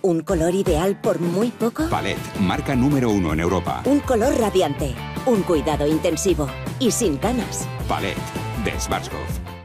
¿Un color ideal por muy poco? Palette, marca número uno en Europa. Un color radiante, un cuidado intensivo y sin canas. Palette, de Schwarzkopf.